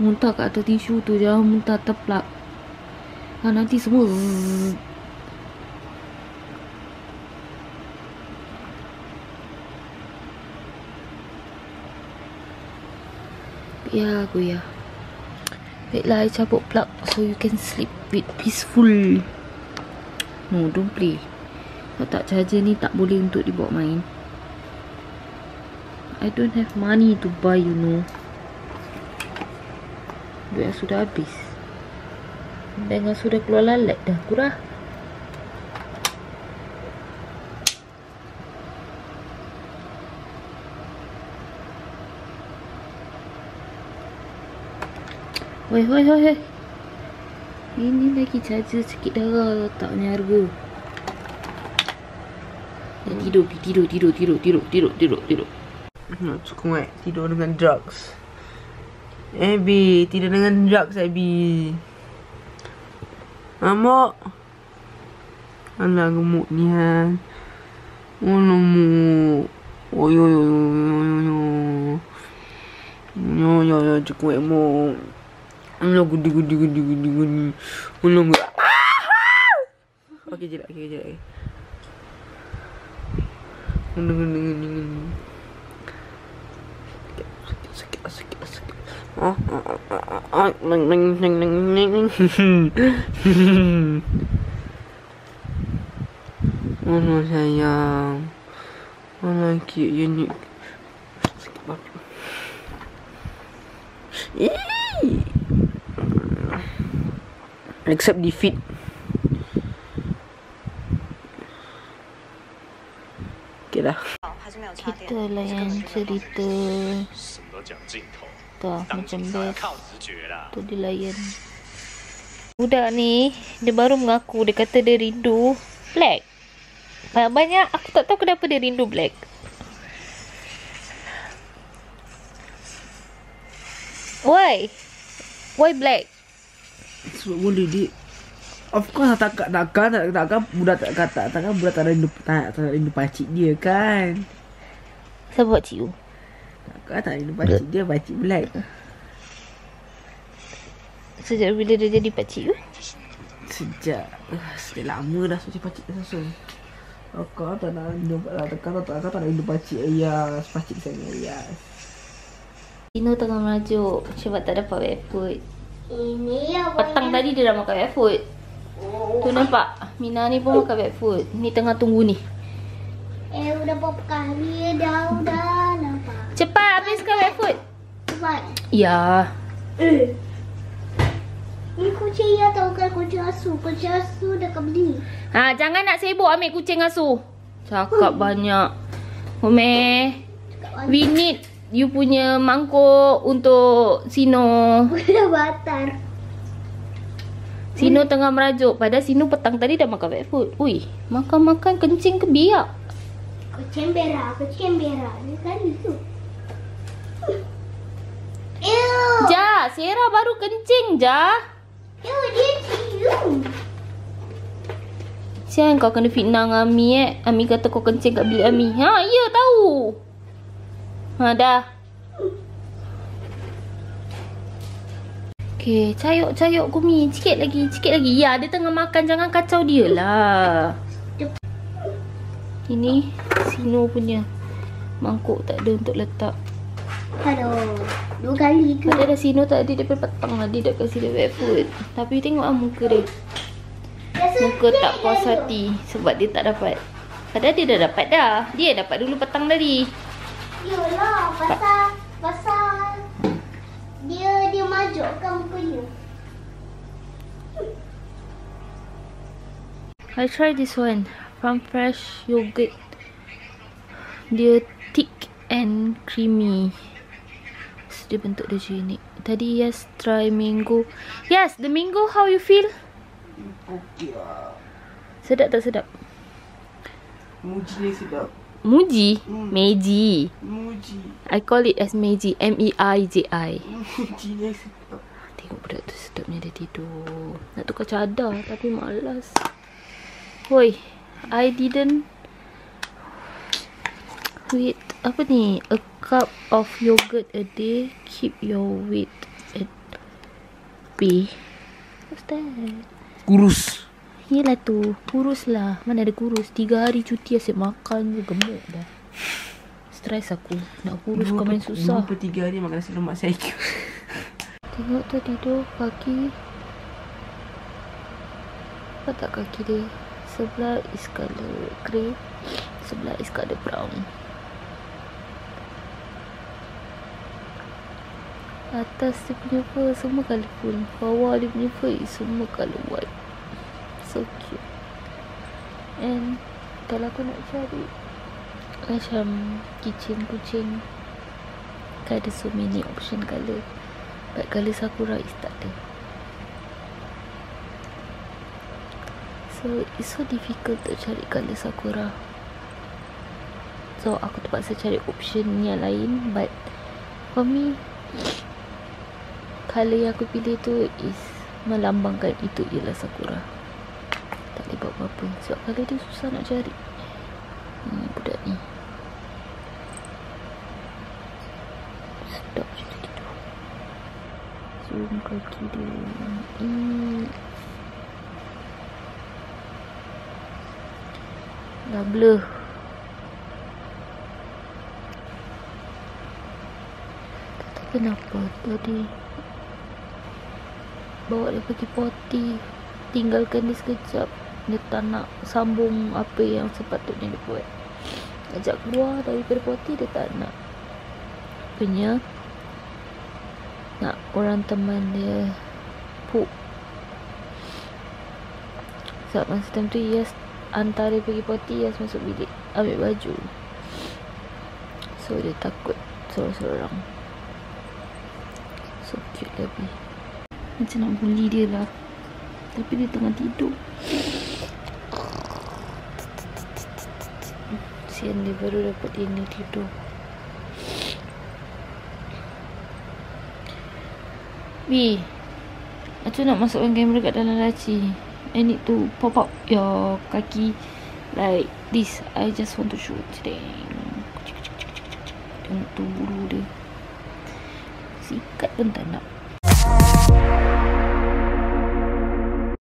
Muntah kat atas tisu tu Jangan muntah teplak. Ha, Nanti semua zzz. Ya aku ya. Baiklah I cabut plug So you can sleep with peaceful. No don't play. Kalau tak charger ni tak boleh untuk dibawa main. I don't have money to buy you know Duit yang sudah habis Dengan sudah keluar lalat dah kurang Woi, woi, woi, woi. Ini lagi charger sikit darah letaknya harga. Ya, tidur, tidur, tidur, tidur, tidur, tidur, tidur, tidur. Nak cukup tidur dengan drugs. Abby, tidur dengan drugs Abby. Amok. Alah gemuk ni kan. Oh lemuk. Oh yo yo yo yo yo yo. Yo yo yo cukup emok. Alah gudi gudi gudi gudi gudi. Alah gudi. Okey je okey je lagi. Gudi gudi gudi gudi sikit lah, sikit lah, sikit lah. Ha? Ha? Ha? Ha? Ha? Ha? Ha? Ha? Ha? sayang. Mana kik je ni? Sikit baru. Accept defeat. Okay dah. Kita lain cerita tu macam best tu dia layan budak ni dia baru mengaku dia kata dia rindu black. Ah, Banyak-banyak aku tak tahu kenapa dia rindu black. Why? Why black? Sebab so, boleh dia Of course takkan takkan takkan tak, tak, budak tak kata takkan budak tak rindu tak tak rindu pakcik dia kan. Siapa buat you? Takkan tak rindu pacik dia pacik black. Sejak bila dia jadi pakcik you? Sejak uh, sejak lama dah suci pacik dah susun. Takkan tak nak rindu takkan tak takkan tak nak rindu pacik ayas pacik sayang ayas. Tino tengah merajuk sebab tak dapat wet food. Ini yang Petang tadi dia dah makan wet food. Tu nampak? Mina ni pun makan wet food. Ni tengah tunggu ni. Eh udah berapa kali dah udah nampak. Habiskan wet food. Cepat. Ya. Eh. Ini kucing ya tahu kan kucing asu. Kucing asu dah kau beli. Ha, jangan nak sibuk ambil kucing asuh. Cakap banyak. Ome, we need you punya mangkuk untuk Sino. Udah batar. Sino tengah merajuk. Padahal Sino petang tadi dah makan wet food. Ui, makan-makan kencing ke biak? Kucing berak. Kucing berak. Dia kali tu. Ja, Sarah baru kencing, Ja. Ew dia. Siapa kau kena fitnah dengan Ami eh? Ami kata kau kencing kat bilik Ami. Ha, ya tahu. Ha, dah. Okay, cayuk-cayuk Gumi. Sikit lagi, sikit lagi. Ya, dia tengah makan. Jangan kacau dia lah. Ini Sino punya mangkuk tak ada untuk letak. Aduh. Dua kali ke? Padahal dah Sino tadi daripada petang lah. Dia dah kasi dia wet food. Tapi tengok lah muka dia. Muka tak puas hati sebab dia tak dapat. Padahal dia dah dapat dah. Dia dapat dulu petang tadi. Yolah. Pasal. Pasal. Dia dia majukkan muka dia. I try this one. From fresh yogurt. Dia thick and creamy. Dia bentuk dia macam unik. Tadi Yes try mango. Yes, the mango how you feel? Okey lah. Sedap tak sedap? Muji ni sedap. Muji? Hmm. Meiji. Muji. I call it as Meiji. E M-E-I-J-I. Muji ni sedap. Tengok budak tu sedapnya dia tidur. Nak tukar cadar tapi malas. Woi, I didn't Wait, apa ni? A cup of yogurt a day keep your weight at Be. What's that? Kurus. Yelah tu. Kurus lah. Mana ada kurus. Tiga hari cuti asyik makan je gemuk dah. Stres aku. Nak kurus kau main susah. Dua tiga hari makan nasi lemak saya. Tengok tu tidur kaki. Nampak tak kaki dia? Sebelah is colour grey. Sebelah is colour brown. Atas dia punya fur semua colourful. Bawah dia punya fur semua colour white. So cute. And kalau aku nak cari macam kitchen kucing kan ada so many option colour. But colour sakura is tak ada. So it's so difficult to cari colour sakura. So aku terpaksa cari option yang lain but for me colour yang aku pilih tu is melambangkan itu ialah sakura. Tak boleh buat apa-apa sebab colour dia susah nak cari. Hmm, budak ni. Sedap dia tidur. Zoom kaki dia. Hmm. Dah blur. Kenapa tadi bawa dia pergi poti tinggalkan dia sekejap. Dia tak nak sambung apa yang sepatutnya dia buat. Ajak keluar daripada poti dia tak nak punya nak orang teman dia poop sebab masa time tu Yas hantar dia pergi poti Yas masuk bilik ambil baju. So dia takut sorang-sorang so cute lebih macam nak bully dia lah. Tapi dia tengah tidur. Sian dia baru dapat dinner tidur. B Macam nak masukkan kamera kat dalam laci. I need to pop up your kaki Like this. I just want to show today Tengok tu bulu dia. Sikat pun tak nak